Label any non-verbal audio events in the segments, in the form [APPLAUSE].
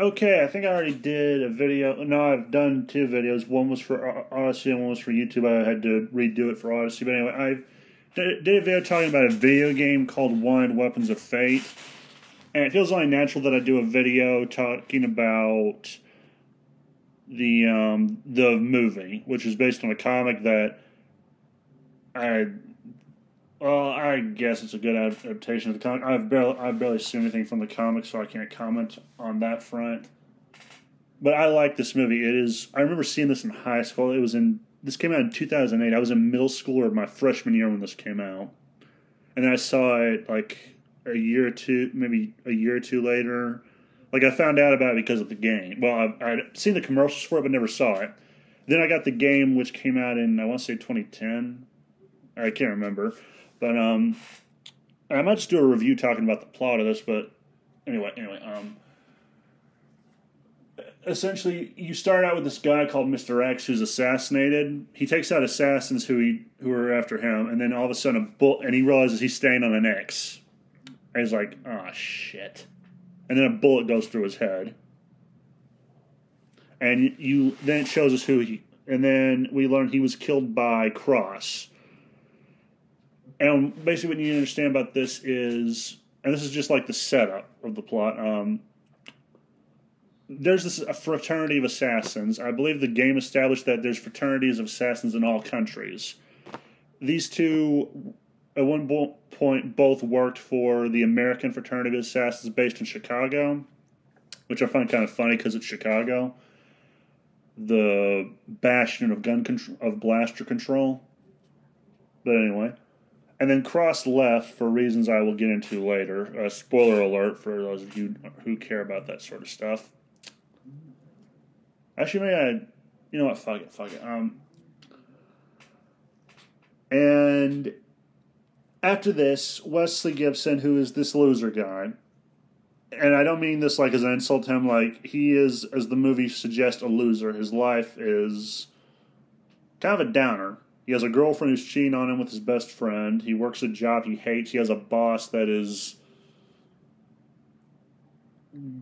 Okay, I think I already did a video. No, I've done two videos. One was for Odysee and one was for YouTube. I had to redo it for Odysee. But anyway, I did a video talking about a video game called Wanted Weapons of Fate. And it feels only natural that I do a video talking about the um, the movie, which is based on a comic that I I guess it's a good adaptation of the comic. I've barely I've barely seen anything from the comic, so I can't comment on that front. But I like this movie. It is. I remember seeing this in high school. It was in. This came out in 2008. I was in middle school or my freshman year when this came out, and then I saw it like a year or two, maybe a year or two later. Like I found out about it because of the game. Well, I, I'd seen the commercials for it, but never saw it. Then I got the game, which came out in I want to say 2010. I can't remember but um, I might just do a review talking about the plot of this. But anyway, anyway, um, essentially, you start out with this guy called Mister X who's assassinated. He takes out assassins who he who are after him, and then all of a sudden, a bullet, and he realizes he's staying on an X. And he's like, "Oh shit!" And then a bullet goes through his head, and you then it shows us who he. And then we learn he was killed by Cross and basically, what you need to understand about this is, and this is just like the setup of the plot. Um, there's this a fraternity of assassins. I believe the game established that there's fraternities of assassins in all countries. These two, at one point, both worked for the American fraternity of assassins based in Chicago, which I find kind of funny because it's Chicago, the bastion of gun control, of blaster control. But anyway, and then Cross left for reasons I will get into later. Uh, spoiler alert for those of you who care about that sort of stuff. Actually, maybe I, you know what? Fuck it, fuck it. Um, and after this, Wesley Gibson, who is this loser guy, and I don't mean this like as an insult to him. Like he is, as the movie suggests, a loser. His life is kind of a downer. He has a girlfriend who's cheating on him with his best friend. He works a job he hates. He has a boss that is.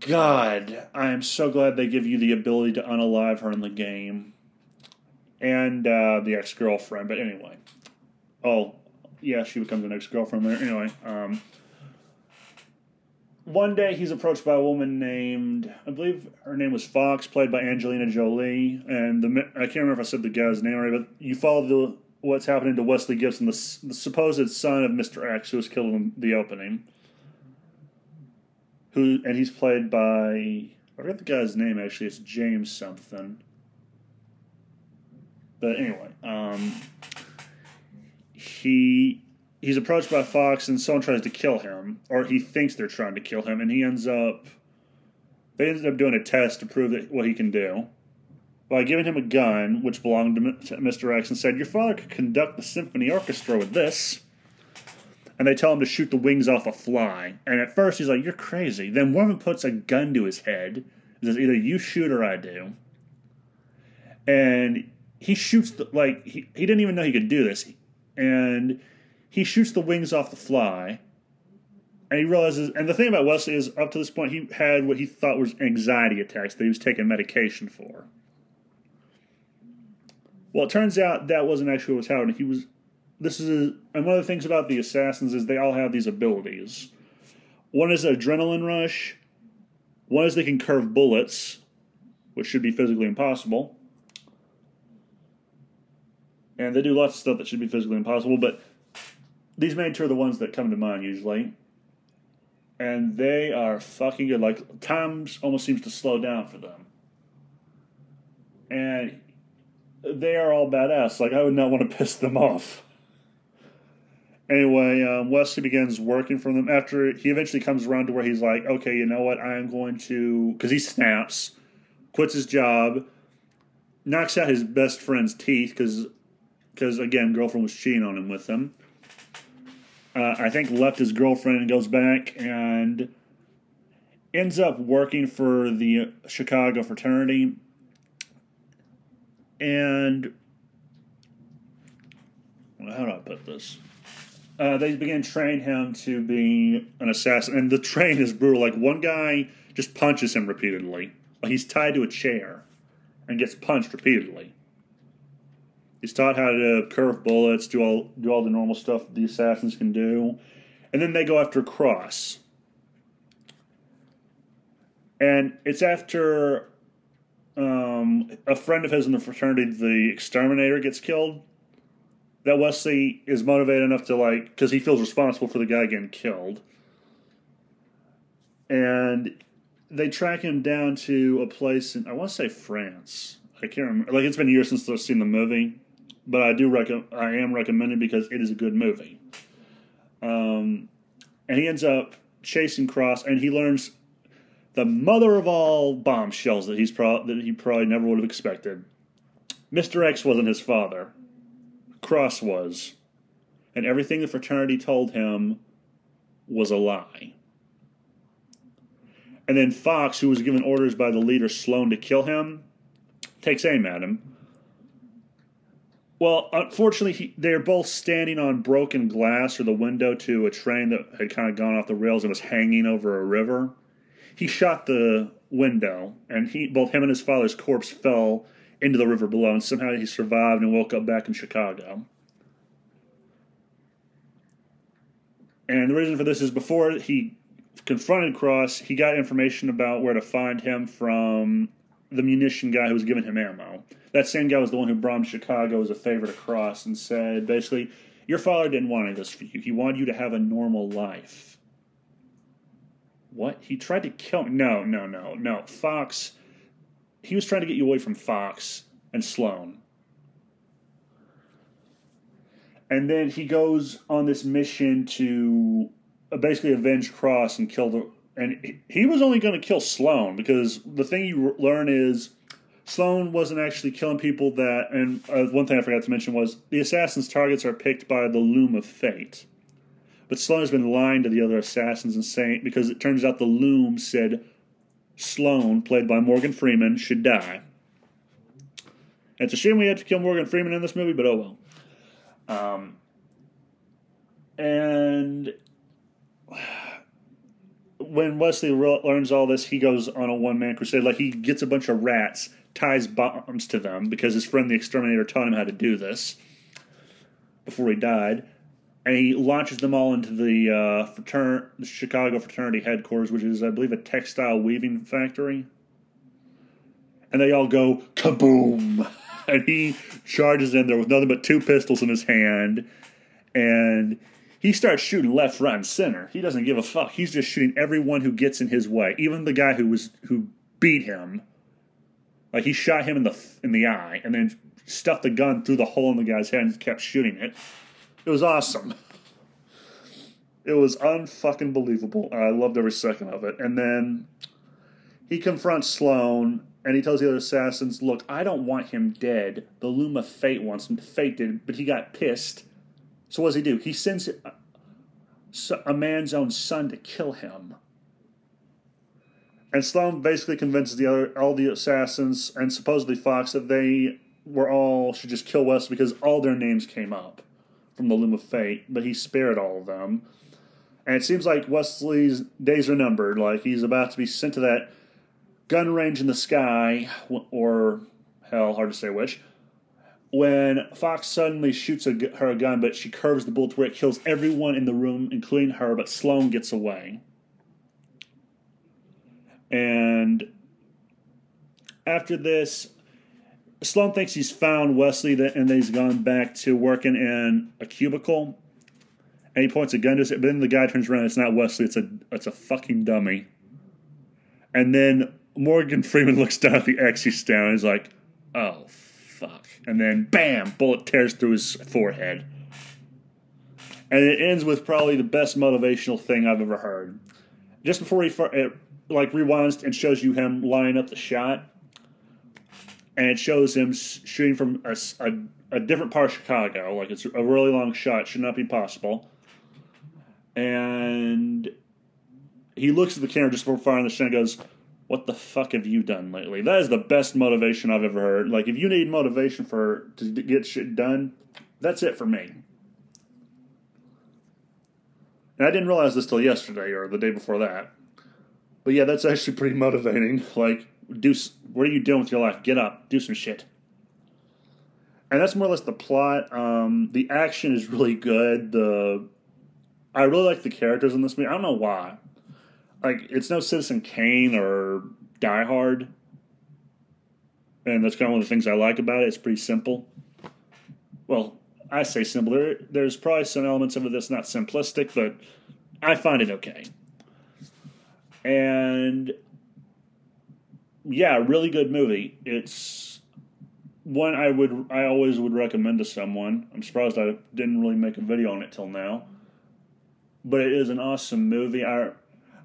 God, I am so glad they give you the ability to unalive her in the game. And uh, the ex girlfriend, but anyway. Oh, yeah, she becomes an ex girlfriend there. Anyway, um, one day he's approached by a woman named I believe her name was Fox, played by Angelina Jolie, and the I can't remember if I said the guy's name right, but you follow the what's happening to Wesley Gibson, the, the supposed son of Mister X, who was killed in the opening. Who and he's played by I forget the guy's name actually. It's James something. But anyway, um, he he's approached by Fox and someone tries to kill him, or he thinks they're trying to kill him, and he ends up. They ended up doing a test to prove that what he can do by giving him a gun, which belonged to Mr. X, and said, Your father could conduct the symphony orchestra with this. And they tell him to shoot the wings off a fly. And at first he's like, You're crazy. Then one of them puts a gun to his head and says, Either you shoot or I do. And he shoots, the, like, he, he didn't even know he could do this. And he shoots the wings off the fly, and he realizes. And the thing about Wesley is, up to this point, he had what he thought was anxiety attacks that he was taking medication for. Well, it turns out that wasn't actually what was happening. He was. This is a, and one of the things about the assassins is they all have these abilities. One is adrenaline rush. One is they can curve bullets, which should be physically impossible. And they do lots of stuff that should be physically impossible, but these main two are the ones that come to mind usually. And they are fucking good. Like, time almost seems to slow down for them. And they are all badass. Like, I would not want to [LAUGHS] piss them off. Anyway, um, Wesley begins working for them after he eventually comes around to where he's like, okay, you know what? I am going to. Because he snaps, quits his job, knocks out his best friend's teeth because, because again, girlfriend was cheating on him with him uh, I think left his girlfriend and goes back and ends up working for the Chicago fraternity. And how do I put this? uh, they begin training him to be an assassin, and the train is brutal. Like one guy just punches him repeatedly. He's tied to a chair and gets punched repeatedly. He's taught how to curve bullets, do all do all the normal stuff the assassins can do, and then they go after Cross. And it's after um, a friend of his in the fraternity, the exterminator, gets killed that Wesley is motivated enough to like because he feels responsible for the guy getting killed, and they track him down to a place in I want to say France. I can't remember. Like it's been years since I've seen the movie, but I do recommend. I am recommending because it is a good movie. Um, and he ends up chasing Cross, and he learns the mother of all bombshells that he's pro- that he probably never would have expected. Mr. X wasn't his father. Cross was. And everything the fraternity told him was a lie. And then Fox, who was given orders by the leader Sloan to kill him, takes aim at him. Well, unfortunately, he, they're both standing on broken glass or the window to a train that had kind of gone off the rails and was hanging over a river. He shot the window, and he both him and his father's corpse fell into the river below, and somehow he survived and woke up back in Chicago. And the reason for this is before he confronted Cross, he got information about where to find him from the munition guy who was giving him ammo. That same guy was the one who brought him Chicago as a favor to Cross and said, basically, your father didn't want any of this for you. He wanted you to have a normal life. What? He tried to kill me? No, no, no, no. Fox he was trying to get you away from Fox and Sloan. And then he goes on this mission to uh, basically avenge Cross and kill the. And he was only going to kill Sloan because the thing you learn is Sloan wasn't actually killing people that. And uh, one thing I forgot to mention was the assassin's targets are picked by the loom of fate. But Sloan has been lying to the other assassins and saying because it turns out the loom said Sloan, played by Morgan Freeman, should die. It's a shame we had to kill Morgan Freeman in this movie, but oh well. Um, and when Wesley learns all this, he goes on a one man crusade. Like he gets a bunch of rats, ties bombs to them because his friend the exterminator taught him how to do this before he died and he launches them all into the uh, fratern- the Chicago fraternity headquarters, which is, I believe, a textile weaving factory. And they all go kaboom, [LAUGHS] and he charges in there with nothing but two pistols in his hand, and he starts shooting left, right, and center. He doesn't give a fuck. He's just shooting everyone who gets in his way, even the guy who was who beat him. Like he shot him in the in the eye, and then stuffed the gun through the hole in the guy's head and kept shooting it. It was awesome. It was unfucking believable. I loved every second of it. And then he confronts Sloan and he tells the other assassins, Look, I don't want him dead. The Loom of Fate wants him. Fate did, but he got pissed. So what does he do? He sends a man's own son to kill him. And Sloan basically convinces the other all the assassins and supposedly Fox that they were all should just kill West because all their names came up from the Loom of Fate, but he spared all of them. And it seems like Wesley's days are numbered. Like he's about to be sent to that gun range in the sky, or hell, hard to say which. When Fox suddenly shoots a, her a gun, but she curves the bullet to where it kills everyone in the room, including her, but Sloan gets away. And after this, Sloan thinks he's found Wesley and he's gone back to working in a cubicle. And he points a gun to us, but then the guy turns around. It's not Wesley. It's a it's a fucking dummy. And then Morgan Freeman [LAUGHS] looks down at the X he's down. And he's like, "Oh fuck!" And then bam, bullet tears through his forehead. And it ends with probably the best motivational thing I've ever heard. Just before he it, like rewinds and shows you him lining up the shot and it shows him shooting from a, a, a, different part of Chicago. Like it's a really long shot, should not be possible. And he looks at the camera just before firing the shot and goes, What the fuck have you done lately? That is the best motivation I've ever heard. Like, if you need motivation for to get shit done, that's it for me. And I didn't realize this till yesterday or the day before that. But yeah, that's actually pretty motivating. Like, do what are you doing with your life? Get up, do some shit. And that's more or less the plot. Um, the action is really good. The I really like the characters in this movie. I don't know why. Like, it's no Citizen Kane or Die Hard. And that's kind of one of the things I like about it. It's pretty simple. Well, I say simple. There, there's probably some elements of it that's not simplistic, but I find it okay. And yeah, really good movie. It's one I would I always would recommend to someone. I'm surprised I didn't really make a video on it till now. But it is an awesome movie. I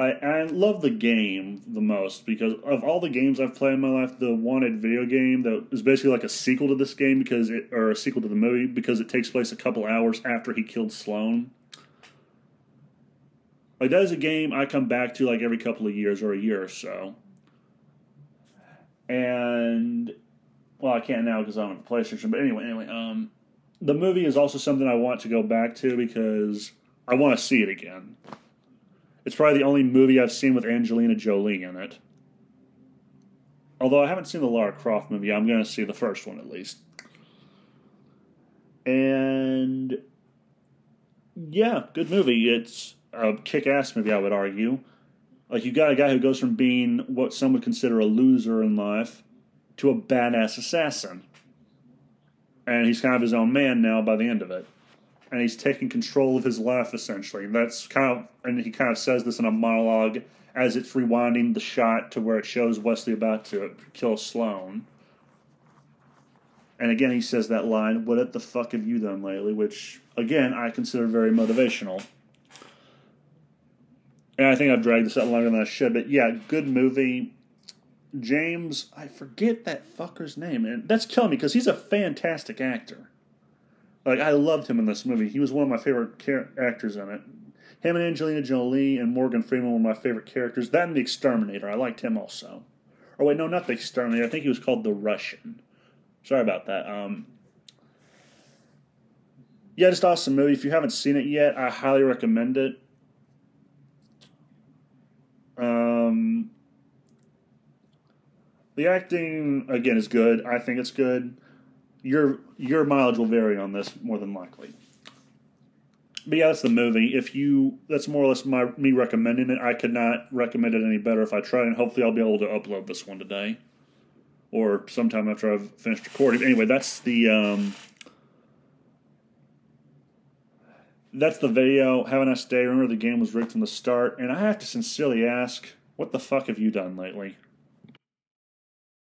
I, I love the game the most because of all the games I've played in my life, the wanted video game that is basically like a sequel to this game because it or a sequel to the movie because it takes place a couple hours after he killed Sloan. Like that is a game I come back to like every couple of years or a year or so. And well, I can't now because I'm on the PlayStation. But anyway, anyway, um, the movie is also something I want to go back to because I want to see it again. It's probably the only movie I've seen with Angelina Jolie in it. Although I haven't seen the Lara Croft movie, I'm going to see the first one at least. And yeah, good movie. It's a kick-ass movie, I would argue. Like you got a guy who goes from being what some would consider a loser in life to a badass assassin. And he's kind of his own man now by the end of it and he's taking control of his life essentially. And that's kind of, and he kind of says this in a monologue as it's rewinding the shot to where it shows Wesley about to kill Sloan. And again, he says that line, What the fuck have you done lately? Which, again, I consider very motivational. And I think I've dragged this out longer than I should, but yeah, good movie. James, I forget that fucker's name, and that's killing me because he's a fantastic actor. Like I loved him in this movie. He was one of my favorite char- actors in it. Him and Angelina Jolie and Morgan Freeman were my favorite characters. That and the Exterminator. I liked him also. Or wait, no, not the Exterminator. I think he was called the Russian. Sorry about that. Um, yeah, just awesome movie. If you haven't seen it yet, I highly recommend it. Um, the acting again is good. I think it's good your your mileage will vary on this more than likely. But yeah, that's the movie. If you, that's more or less my me recommending it. I could not recommend it any better if I tried, and hopefully I'll be able to upload this one today, or sometime after I've finished recording. Anyway, that's the um, that's the video. Have a nice day. Remember, the game was rigged from the start, and I have to sincerely ask, what the fuck have you done lately?